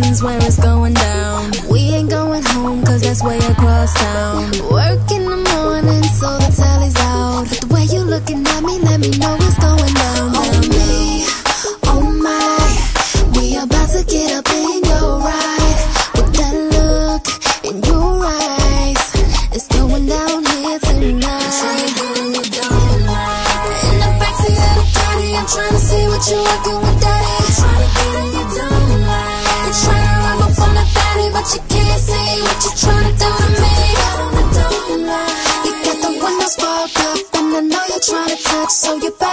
the where it's going down. We ain't going home, cause that's way across town. Work in the morning, so the tally's out. But the way you looking at me, let me know what's going down. Oh me, oh my, we about to get up in your ride. With that look in your eyes, it's going down here tonight. In the backseat of the body, I'm trying to see what you're working with, daddy. I'm Trying to get in fatty, but you can't see what you're trying to do to me. You got the windows fogged up, and I know you're trying to touch, so you better.